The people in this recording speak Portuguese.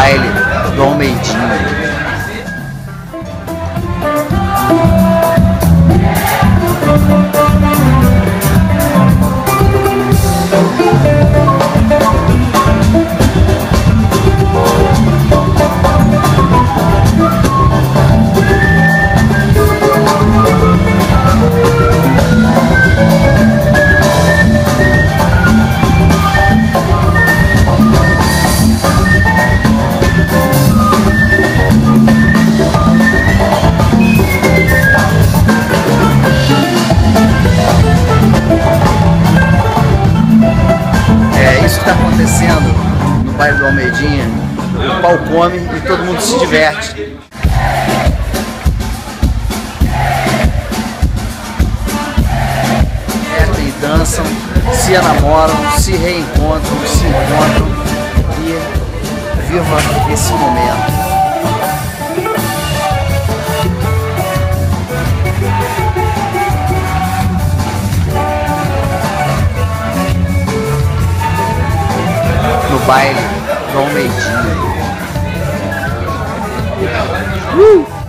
baile do Almeidinho. Está acontecendo no bairro do Almeidinha. O pau come e todo mundo se diverte. E dançam, se enamoram, se reencontram, se encontram e viva esse momento. Baile do Almeidinha. Uh!